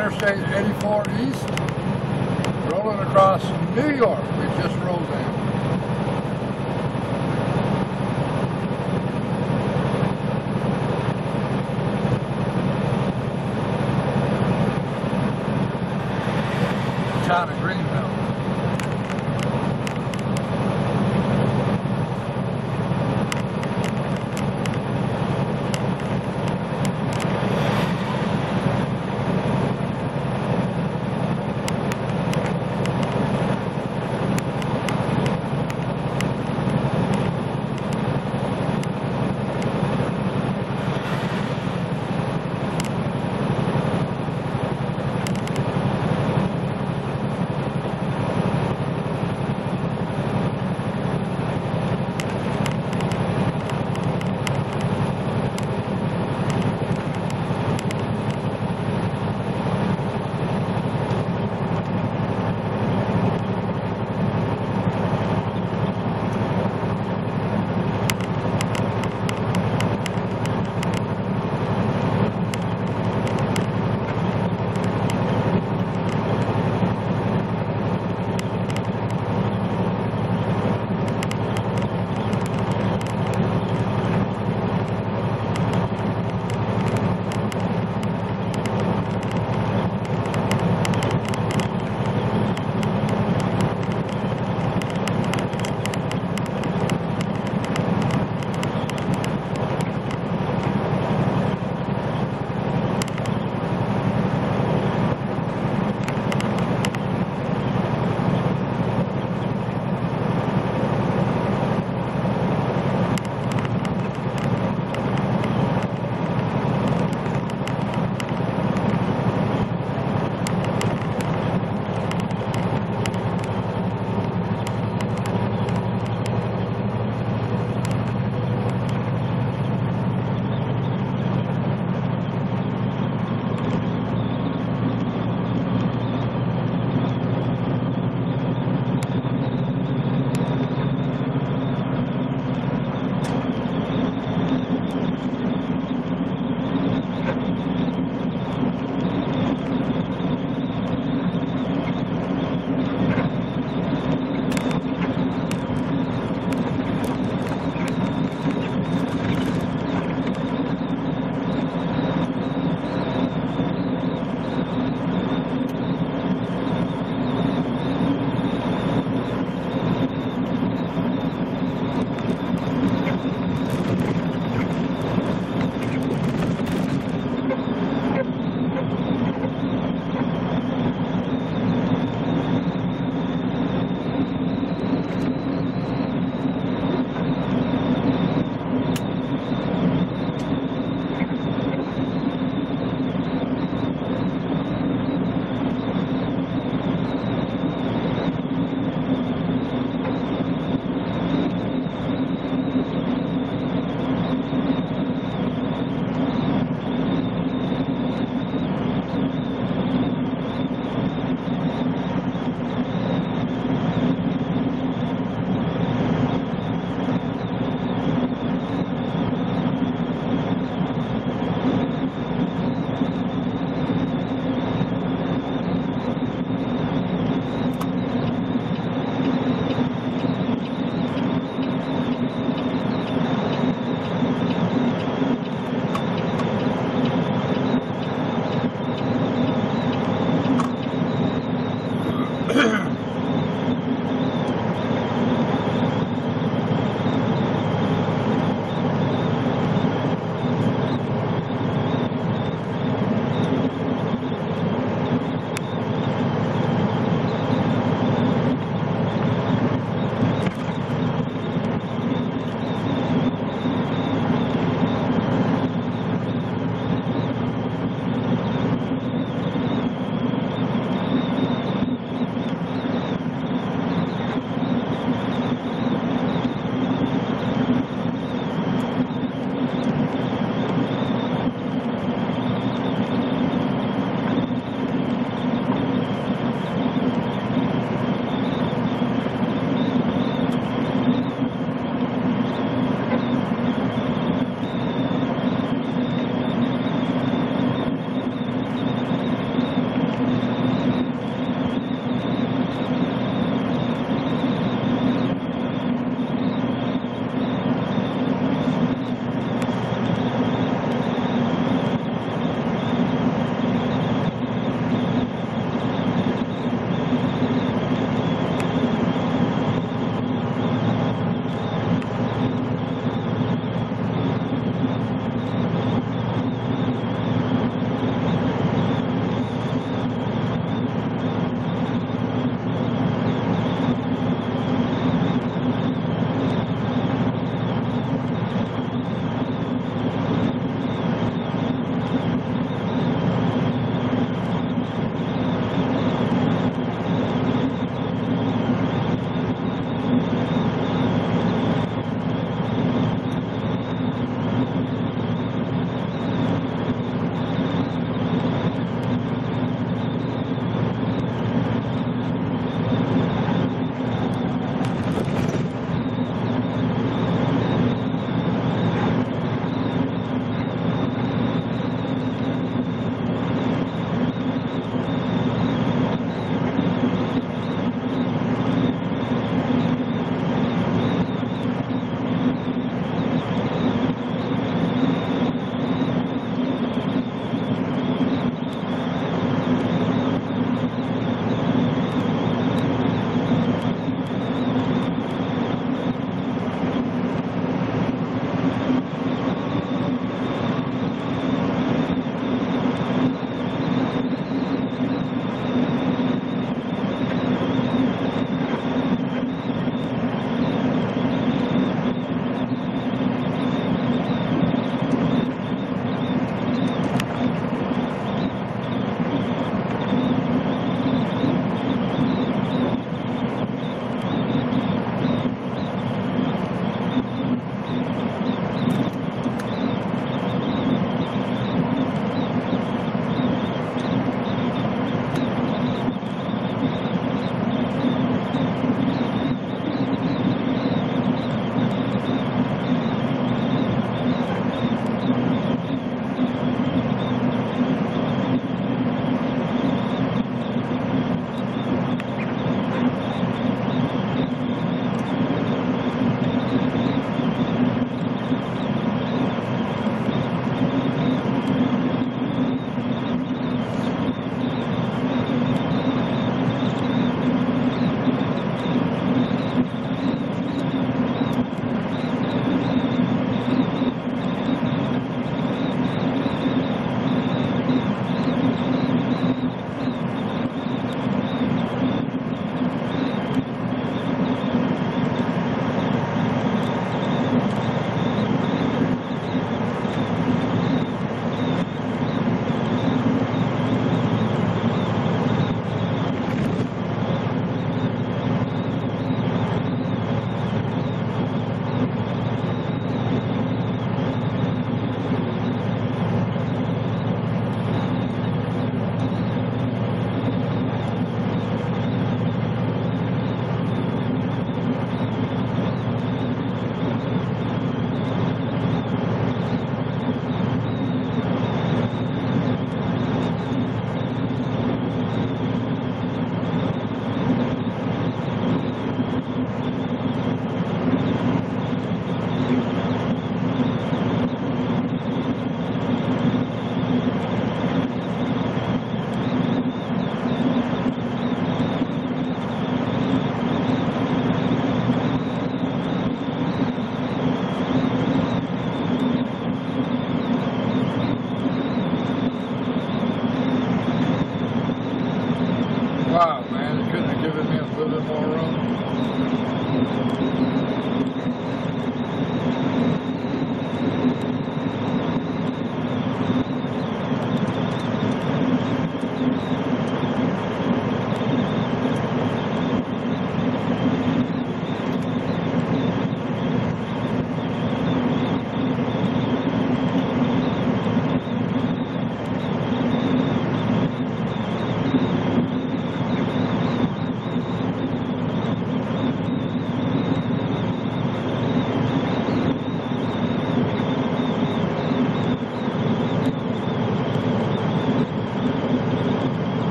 Interstate 84 East, rolling across New York. We just rolled in.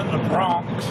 In the Bronx.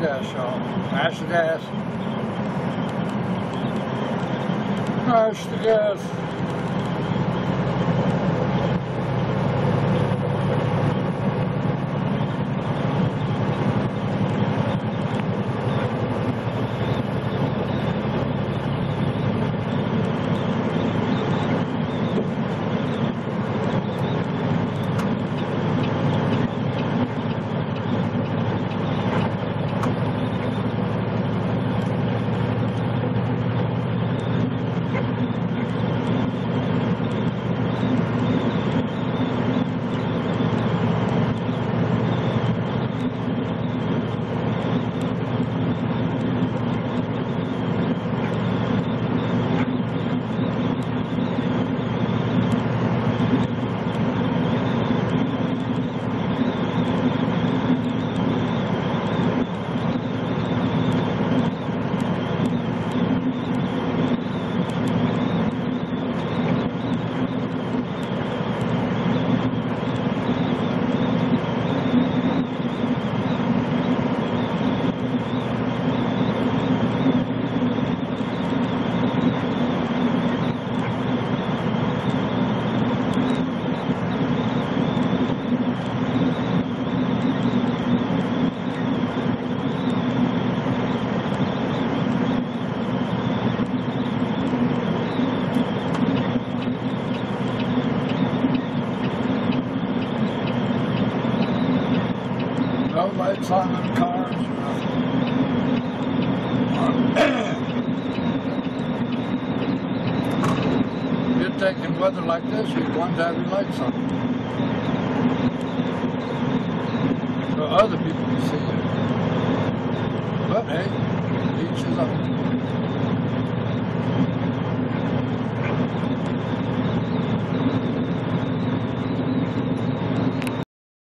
Gas, y'all. Mash the gas. Mash the. In cars. Think in weather like this, you'd want to have your lights on. So other people can see